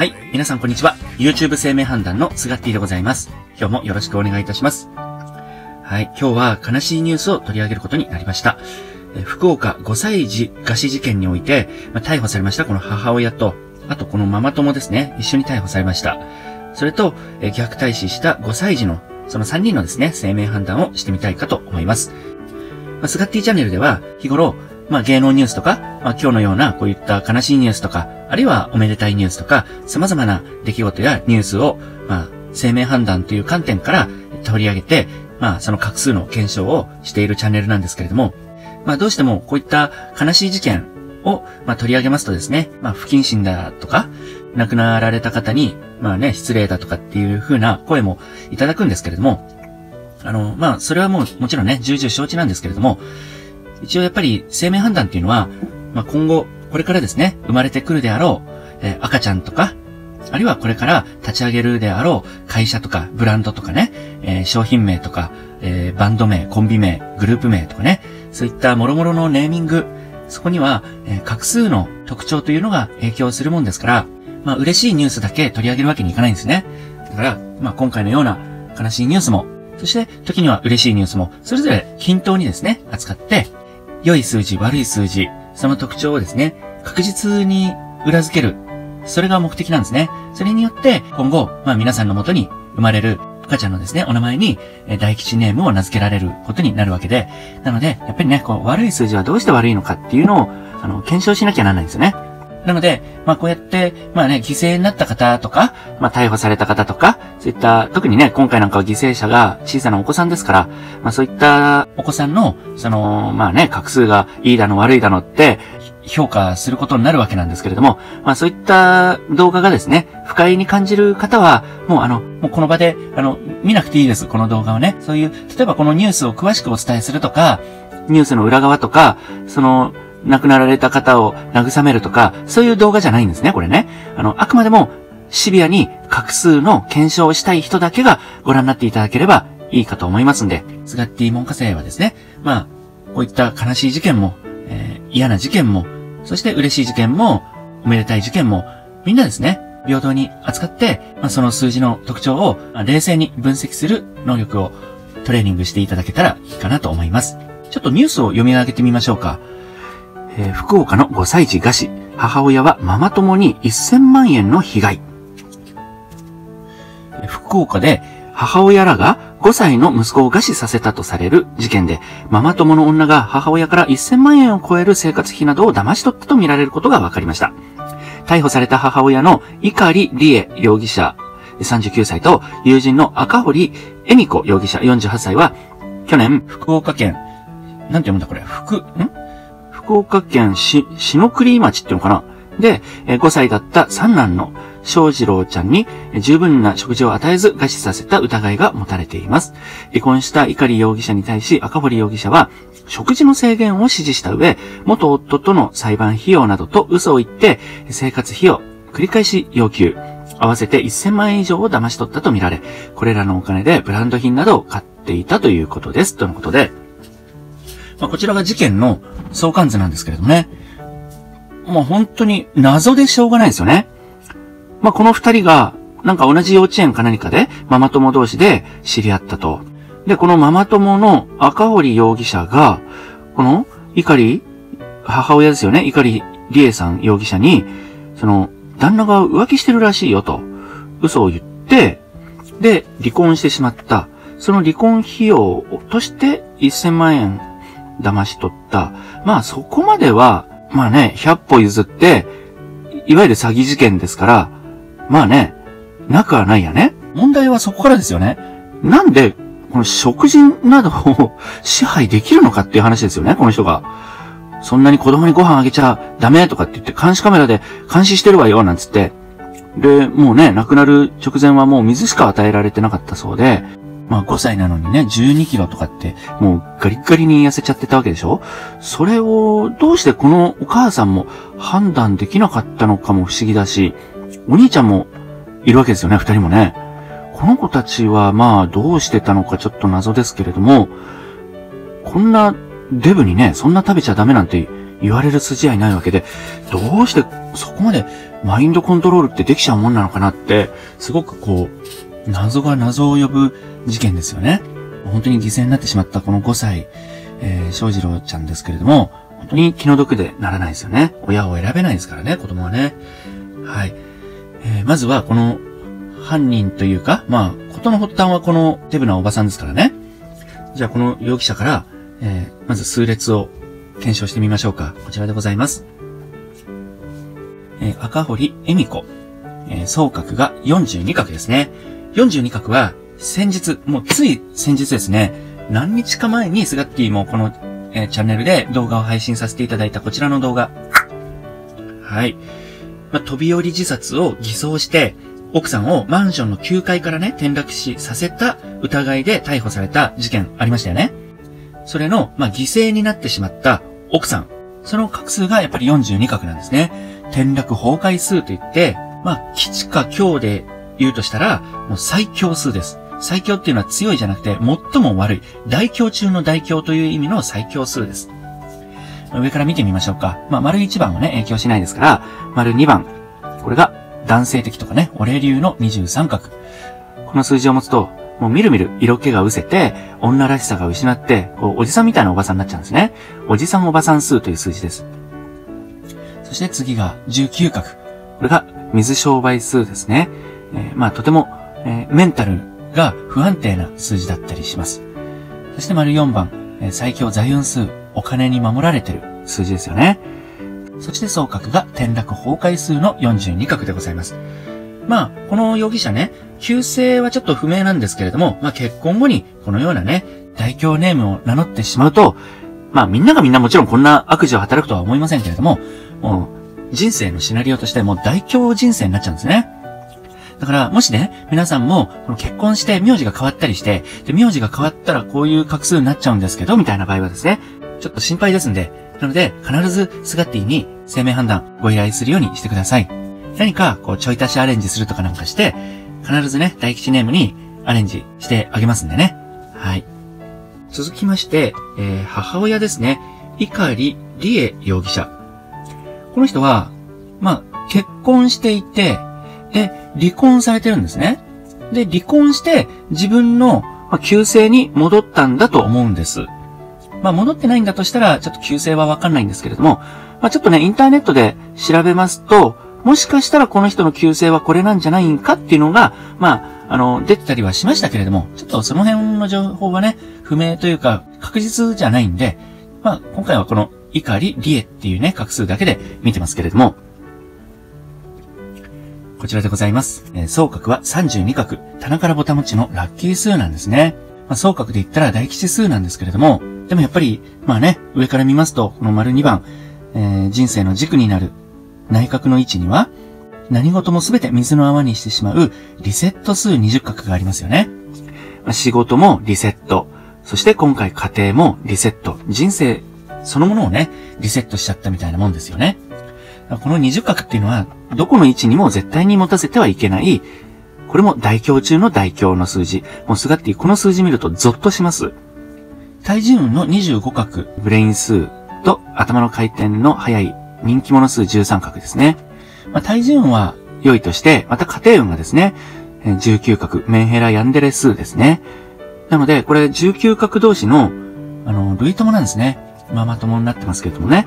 はい。皆さんこんにちは。YouTube 生命判断のスガッティでございます。今日もよろしくお願いいたします。はい。今日は悲しいニュースを取り上げることになりました。福岡5歳児餓死事件において、ま、逮捕されましたこの母親と、あとこのママ友ですね、一緒に逮捕されました。それと、え虐待死した5歳児の、その3人のですね、生命判断をしてみたいかと思います。まあ、スガッティチャンネルでは、日頃、まあ、芸能ニュースとか、まあ、今日のようなこういった悲しいニュースとか、あるいはおめでたいニュースとか、様々な出来事やニュースを、まあ、生命判断という観点から取り上げて、まあ、その画数の検証をしているチャンネルなんですけれども、まあ、どうしてもこういった悲しい事件を、まあ、取り上げますとですね、まあ、不謹慎だとか、亡くなられた方に、まあね、失礼だとかっていう風な声もいただくんですけれども、あの、まあ、それはもう、もちろんね、重々承知なんですけれども、一応やっぱり生命判断っていうのは、まあ、今後、これからですね、生まれてくるであろう、えー、赤ちゃんとか、あるいはこれから立ち上げるであろう会社とかブランドとかね、えー、商品名とか、えー、バンド名、コンビ名、グループ名とかね、そういった諸々のネーミング、そこには、えー、画数の特徴というのが影響するもんですから、まあ嬉しいニュースだけ取り上げるわけにいかないんですね。だから、まあ今回のような悲しいニュースも、そして時には嬉しいニュースも、それぞれ均等にですね、扱って、良い数字、悪い数字、その特徴をですね、確実に裏付ける。それが目的なんですね。それによって、今後、まあ皆さんのもとに生まれる赤ちゃんのですね、お名前に、え大吉ネームを名付けられることになるわけで、なので、やっぱりね、こう、悪い数字はどうして悪いのかっていうのを、あの、検証しなきゃならないんですよね。なので、まあこうやって、まあね、犠牲になった方とか、まあ逮捕された方とか、そういった、特にね、今回なんかは犠牲者が小さなお子さんですから、まあそういったお子さんの、その、まあね、画数がいいだの悪いだのって、評価することになるわけなんですけれども、まあそういった動画がですね、不快に感じる方は、もうあの、もうこの場で、あの、見なくていいです、この動画をね。そういう、例えばこのニュースを詳しくお伝えするとか、ニュースの裏側とか、その、亡くなられた方を慰めるとか、そういう動画じゃないんですね、これね。あの、あくまでも、シビアに画数の検証をしたい人だけがご覧になっていただければいいかと思いますんで、スガッティ門下生はですね、まあ、こういった悲しい事件も、えー、嫌な事件も、そして嬉しい事件も、おめでたい事件も、みんなですね、平等に扱って、まあ、その数字の特徴を冷静に分析する能力をトレーニングしていただけたらいいかなと思います。ちょっとニュースを読み上げてみましょうか。えー、福岡の5歳児餓死。母親はママ友に1000万円の被害。福岡で母親らが5歳の息子を餓死させたとされる事件で、ママ友の女が母親から1000万円を超える生活費などを騙し取ったとみられることが分かりました。逮捕された母親の碇理恵容疑者39歳と友人の赤堀恵美子容疑者48歳は、去年、福岡県、なんて読むんだこれ、福、ん？福岡県し、篠栗町っていうのかな？で、5歳だった三男の翔士郎ちゃんに十分な食事を与えず餓死させた疑いが持たれています。離婚した碇容疑者に対し赤堀容疑者は、食事の制限を指示した上、元夫との裁判費用などと嘘を言って、生活費を繰り返し要求。合わせて1000万円以上を騙し取ったとみられ、これらのお金でブランド品などを買っていたということです。とのことで、まあ、こちらが事件の相関図なんですけれどもね。もう本当に謎でしょうがないですよね。まあ、この二人が、なんか同じ幼稚園か何かで、ママ友同士で知り合ったと。で、このママ友の赤堀容疑者が、この、碇、母親ですよね、碇理恵さん容疑者に、その、旦那が浮気してるらしいよと、嘘を言って、で、離婚してしまった。その離婚費用として1000万円騙し取った。まあそこまでは、まあね、100歩譲って、いわゆる詐欺事件ですから、まあね、なくはないやね。問題はそこからですよね。なんで、この食事などを支配できるのかっていう話ですよね、この人が。そんなに子供にご飯あげちゃダメとかって言って監視カメラで監視してるわよ、なんつって。で、もうね、亡くなる直前はもう水しか与えられてなかったそうで、まあ5歳なのにね、12キロとかって、もうガリガリに痩せちゃってたわけでしょ？それを、どうしてこのお母さんも判断できなかったのかも不思議だし、お兄ちゃんもいるわけですよね、二人もね。この子たちはまあどうしてたのかちょっと謎ですけれども、こんなデブにね、そんな食べちゃダメなんて言われる筋合いないわけで、どうしてそこまでマインドコントロールってできちゃうもんなのかなって、すごくこう、謎が謎を呼ぶ事件ですよね。本当に犠牲になってしまったこの5歳、えー、翔士郎ちゃんですけれども、本当に気の毒でならないですよね。親を選べないですからね、子供はね。はい。えー、まずはこの犯人というか、まあ、ことの発端はこのデブなおばさんですからね。じゃあこの容疑者から、えー、まず数列を検証してみましょうか。こちらでございます。えー、赤堀恵美子。えー、総角が42角ですね。42角は、先日、もうつい先日ですね、何日か前にスガッティもこの、えー、チャンネルで動画を配信させていただいたこちらの動画。はい。まあ、飛び降り自殺を偽装して、奥さんをマンションの9階からね、転落死させた疑いで逮捕された事件ありましたよね。それの、まあ、犠牲になってしまった奥さん。その画数がやっぱり42画なんですね。転落崩壊数と言って、まあ、基地か強で言うとしたら、もう最強数です。最強っていうのは強いじゃなくて、最も悪い。大強中の大強という意味の最強数です。上から見てみましょうか。まあ、丸1番はね、影響しないですから、丸2番。これが男性的とかね、俺流の23角。この数字を持つと、もうみるみる色気が失せて、女らしさが失って、こうおじさんみたいなおばさんになっちゃうんですね。おじさんおばさん数という数字です。そして次が19角。これが水商売数ですね。えー、まあとても、えー、メンタルが不安定な数字だったりします。そして丸4番、えー、最強財運数、お金に守られてる数字ですよね。そして総角が転落崩壊数の42角でございます。まあ、この容疑者ね、旧姓はちょっと不明なんですけれども、まあ結婚後にこのようなね、大凶ネームを名乗ってしまうと、まあみんながみんなもちろんこんな悪事を働くとは思いませんけれども、もう人生のシナリオとしてもう大凶人生になっちゃうんですね。だから、もしね、皆さんも、この結婚して名字が変わったりして、で、名字が変わったらこういう画数になっちゃうんですけど、みたいな場合はですね、ちょっと心配ですんで、なので、必ずスガッティに生命判断ご依頼するようにしてください。何か、こう、ちょい足しアレンジするとかなんかして、必ずね、大吉ネームにアレンジしてあげますんでね。はい。続きまして、えー、母親ですね。碇理恵容疑者。この人は、まあ、結婚していて、で、離婚されてるんですね。で、離婚して自分の、まあ、旧姓に戻ったんだと思うんです。まあ、戻ってないんだとしたら、ちょっと旧姓はわかんないんですけれども、まあ、ちょっとね、インターネットで調べますと、もしかしたらこの人の旧姓はこれなんじゃないんかっていうのが、まあ、あの、出てたりはしましたけれども、ちょっとその辺の情報はね、不明というか、確実じゃないんで、まあ、今回はこの、怒り、リエっていうね、画数だけで見てますけれども、こちらでございます。えー、総角は32角、棚からぼたもちのラッキー数なんですね。まあ、総角で言ったら大吉数なんですけれども、でもやっぱり、まあね、上から見ますと、この丸2番、えー、人生の軸になる内角の位置には、何事もすべて水の泡にしてしまうリセット数20角がありますよね。ま仕事もリセット。そして今回家庭もリセット。人生そのものをね、リセットしちゃったみたいなもんですよね。この20角っていうのは、どこの位置にも絶対に持たせてはいけない、これも大凶中の大凶の数字。もうすがってこの数字見るとゾッとします。体重運の25角、ブレイン数と頭の回転の速い人気者数13角ですね。まあ、対人運は良いとして、また家庭運がですね、19角、メンヘラヤンデレ数ですね。なので、これ19角同士の、あの、類友なんですね。ママ友になってますけれどもね。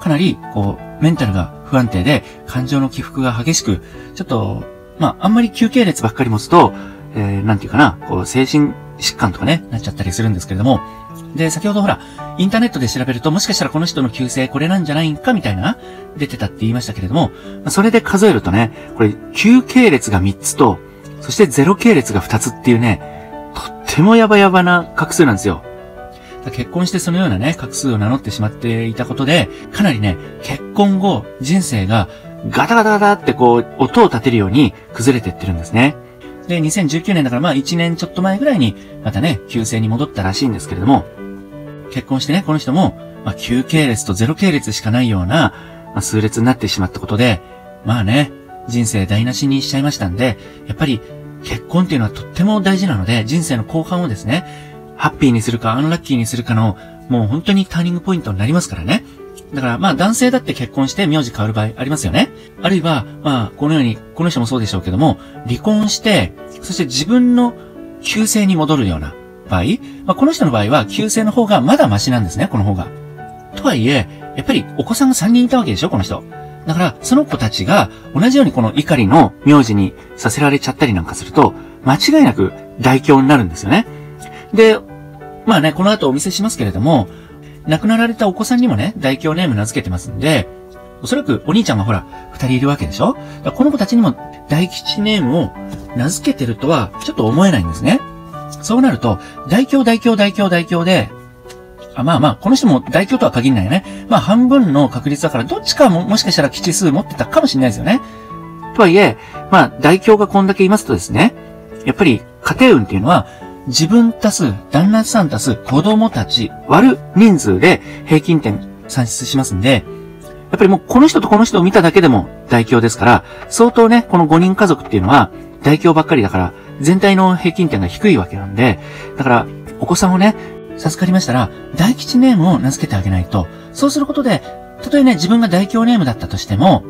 かなり、こう、メンタルが不安定で、感情の起伏が激しく、ちょっと、まあ、あんまり休憩列ばっかり持つと、えー、なんていうかな、こう、精神疾患とかね、なっちゃったりするんですけれども、で、先ほどほら、インターネットで調べると、もしかしたらこの人の旧姓これなんじゃないんかみたいな、出てたって言いましたけれども、それで数えるとね、これ、9系列が3つと、そして0系列が2つっていうね、とってもヤバヤバな画数なんですよ。結婚してそのようなね、画数を名乗ってしまっていたことで、かなりね、結婚後、人生がガタガタガタってこう、音を立てるように崩れていってるんですね。で、2019年だからまあ1年ちょっと前ぐらいに、またね、旧姓に戻ったらしいんですけれども、結婚してね、この人も、まあ9系列と0系列しかないような、まあ、数列になってしまったことで、まあね、人生台無しにしちゃいましたんで、やっぱり結婚っていうのはとっても大事なので、人生の後半をですね、ハッピーにするかアンラッキーにするかの、もう本当にターニングポイントになりますからね。だからまあ男性だって結婚して名字変わる場合ありますよね。あるいは、まあこのように、この人もそうでしょうけども、離婚して、そして自分の旧姓に戻るような場合、まあこの人の場合は旧姓の方がまだマシなんですね、この方が。とはいえ、やっぱりお子さんが3人いたわけでしょ、この人。だから、その子たちが同じようにこの怒りの名字にさせられちゃったりなんかすると、間違いなく代表になるんですよね。で、まあね、この後お見せしますけれども、亡くなられたお子さんにもね、代表ネーム名付けてますんで、おそらくお兄ちゃんがほら、二人いるわけでしょ？この子たちにも大吉ネームを名付けてるとは、ちょっと思えないんですね。そうなると、大表大表大表大表で、あまあまあ、この人も大表とは限らないよね。まあ半分の確率だから、どっちかももしかしたら吉数持ってたかもしれないですよね。とはいえ、まあ大表がこんだけいますとですね、やっぱり家庭運っていうのは、自分足す、旦那さん足す、子供たち、割る人数で平均点算出しますんで、やっぱりもうこの人とこの人を見ただけでも大表ですから、相当ね、この5人家族っていうのは大表ばっかりだから、全体の平均点が低いわけなんで、だから、お子さんをね、授かりましたら、大吉ネームを名付けてあげないと、そうすることで、たとえね、自分が大表ネームだったとしても、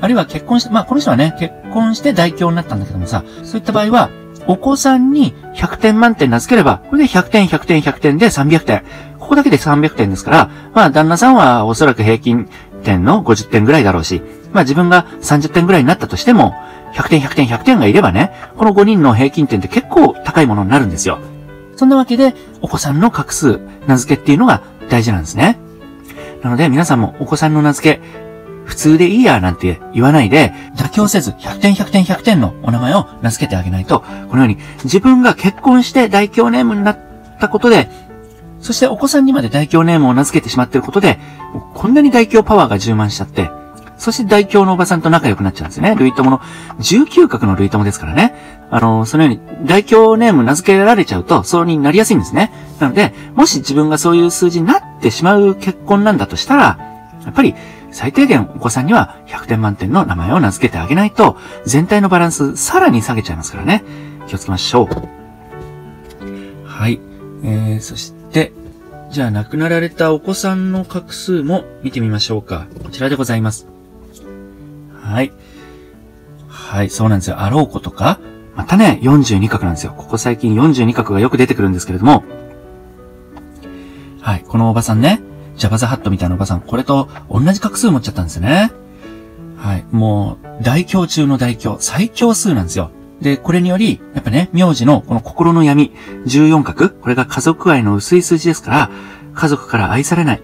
あるいは結婚して、まあこの人はね、結婚して大表になったんだけどもさ、そういった場合は、お子さんに100点満点名付ければ、これで100点、100点、100点で300点。ここだけで300点ですから、まあ旦那さんはおそらく平均点の50点ぐらいだろうし、まあ自分が30点ぐらいになったとしても、100点、100点、100点がいればね、この5人の平均点って結構高いものになるんですよ。そんなわけで、お子さんの画数、名付けっていうのが大事なんですね。なので皆さんもお子さんの名付け、普通でいいやなんて言わないで、妥協せず100点100点100点のお名前を名付けてあげないと、このように自分が結婚して大表ネームになったことで、そしてお子さんにまで大表ネームを名付けてしまっていることで、こんなに大表パワーが充満しちゃって、そして大表のおばさんと仲良くなっちゃうんですよね。類友の19角の類友ですからね。あの、そのように大表ネーム名付けられちゃうと、そうになりやすいんですね。なので、もし自分がそういう数字になってしまう結婚なんだとしたら、やっぱり最低限お子さんには100点満点の名前を名付けてあげないと、全体のバランスさらに下げちゃいますからね。気をつけましょう。はい。えー、そして、じゃあ亡くなられたお子さんの画数も見てみましょうか。こちらでございます。はい。はい、そうなんですよ。あろうことか。またね、42画なんですよ。ここ最近42画がよく出てくるんですけれども。はい、このおばさんね。ジャバザハットみたいなおばさん、これと同じ画数持っちゃったんですね。はい。もう、大凶中の大凶、最強数なんですよ。で、これにより、やっぱね、名字のこの心の闇、14画、これが家族愛の薄い数字ですから、家族から愛されない、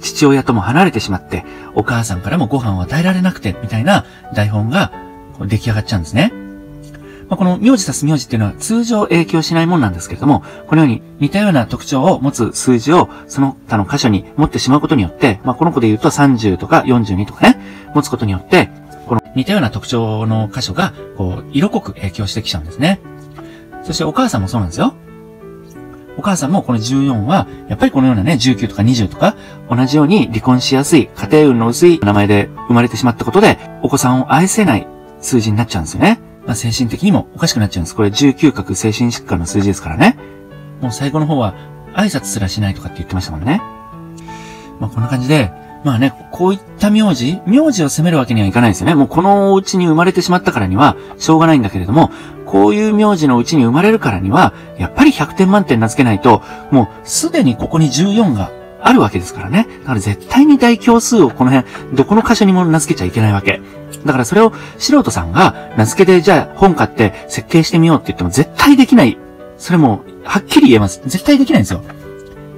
父親とも離れてしまって、お母さんからもご飯を与えられなくて、みたいな台本が出来上がっちゃうんですね。まあ、この名字足す名字っていうのは通常影響しないもんなんですけれども、このように似たような特徴を持つ数字をその他の箇所に持ってしまうことによって、まあ、この子で言うと30とか42とかね、持つことによって、この似たような特徴の箇所が、こう、色濃く影響してきちゃうんですね。そしてお母さんもそうなんですよ。お母さんもこの14は、やっぱりこのようなね、19とか20とか、同じように離婚しやすい、家庭運の薄い名前で生まれてしまったことで、お子さんを愛せない数字になっちゃうんですよね。まあ、精神的にもおかしくなっちゃうんです。これ19角精神疾患の数字ですからね。もう最後の方は挨拶すらしないとかって言ってましたもんね。まあこんな感じで、まあね、こういった名字名字を責めるわけにはいかないですよね。もうこのお家に生まれてしまったからには、しょうがないんだけれども、こういう名字のうちに生まれるからには、やっぱり100点満点名付けないと、もうすでにここに14があるわけですからね。だから絶対に大強数をこの辺、どこの箇所にも名付けちゃいけないわけ。だからそれを素人さんが名付けでじゃあ本買って設計してみようって言っても絶対できない。それもはっきり言えます。絶対できないんですよ。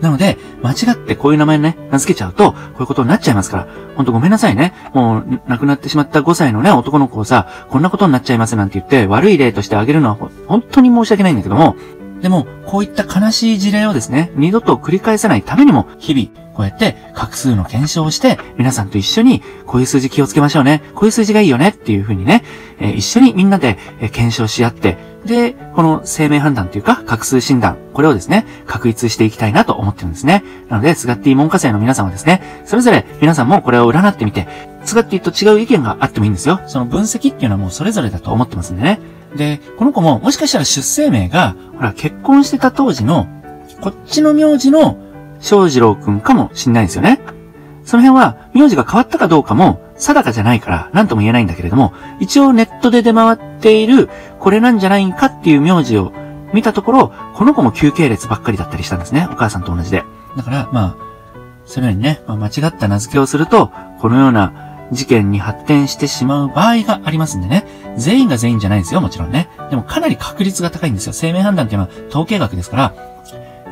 なので、間違ってこういう名前ね、名付けちゃうと、こういうことになっちゃいますから、ほんとごめんなさいね。もう、亡くなってしまった5歳のね、男の子をさ、こんなことになっちゃいますなんて言って、悪い例としてあげるのは、本当に申し訳ないんだけども、でも、こういった悲しい事例をですね、二度と繰り返さないためにも、日々、こうやって画数の検証をして、皆さんと一緒に、こういう数字気をつけましょうね。こういう数字がいいよねっていう風にね、えー、一緒にみんなで、えー、検証し合って、で、この生命判断というか、画数診断、これをですね、確立していきたいなと思ってるんですね。なので、スガッティ文科生の皆さんはですね、それぞれ皆さんもこれを占ってみて、スガッティと違う意見があってもいいんですよ。その分析っていうのはもうそれぞれだと思ってますんでね。で、この子ももしかしたら出生名が、ほら、結婚してた当時の、こっちの名字の翔二郎くんかもしんないんですよね。その辺は、名字が変わったかどうかも、定かじゃないから、なんとも言えないんだけれども、一応ネットで出回っている、これなんじゃないかっていう名字を見たところ、この子も休憩列ばっかりだったりしたんですね。お母さんと同じで。だから、まあ、そのようにね、まあ、間違った名付けをすると、このような事件に発展してしまう場合がありますんでね。全員が全員じゃないですよ、もちろんね。でもかなり確率が高いんですよ。生命判断っていうのは統計学ですから、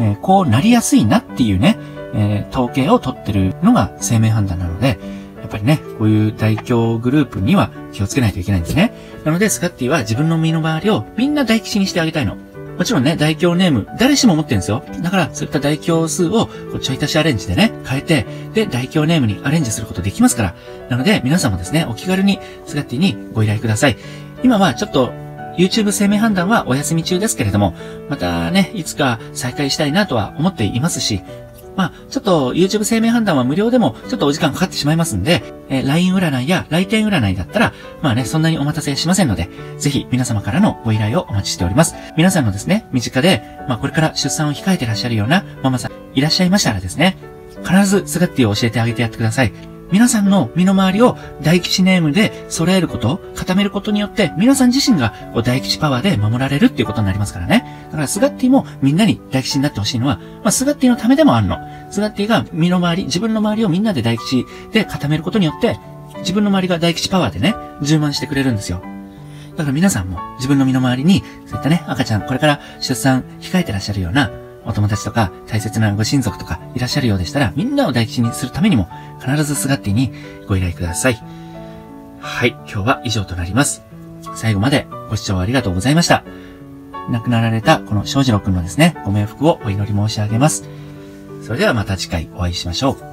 えー、こうなりやすいなっていうね、えー、統計を取ってるのが生命判断なので、やっぱりね、こういう大凶グループには気をつけないといけないんですね。なので、スカッティは自分の身の回りをみんな大吉にしてあげたいの。もちろんね、代表ネーム、誰しも持ってるんですよ。だから、そういった代表数を、ちょい足しアレンジでね、変えて、で、大表ネームにアレンジすることできますから。なので、皆さんもですね、お気軽に、スガッティにご依頼ください。今はちょっと、YouTube 生命判断はお休み中ですけれども、またね、いつか再開したいなとは思っていますし、まあ、ちょっと YouTube 生命判断は無料でもちょっとお時間かかってしまいますんで、えー、LINE 占いや来店占いだったら、まあね、そんなにお待たせしませんので、ぜひ皆様からのご依頼をお待ちしております。皆さんのですね、身近で、まあこれから出産を控えてらっしゃるようなママさんいらっしゃいましたらですね、必ずスガッティを教えてあげてやってください。皆さんの身の回りを大吉ネームで揃えること、固めることによって、皆さん自身が大吉パワーで守られるっていうことになりますからね。だからスガッティもみんなに大吉になってほしいのは、まあ、スガッティのためでもあるの。スガッティが身の回り、自分の周りをみんなで大吉で固めることによって、自分の周りが大吉パワーでね、充満してくれるんですよ。だから皆さんも自分の身の回りに、そういったね、赤ちゃん、これから出産控えてらっしゃるような、お友達とか大切なご親族とかいらっしゃるようでしたら、みんなを大吉にするためにも、必ずスガッティにご依頼ください。はい、今日は以上となります。最後までご視聴ありがとうございました。亡くなられたこの翔士郎くんのですね、ご冥福をお祈り申し上げます。それではまた次回お会いしましょう。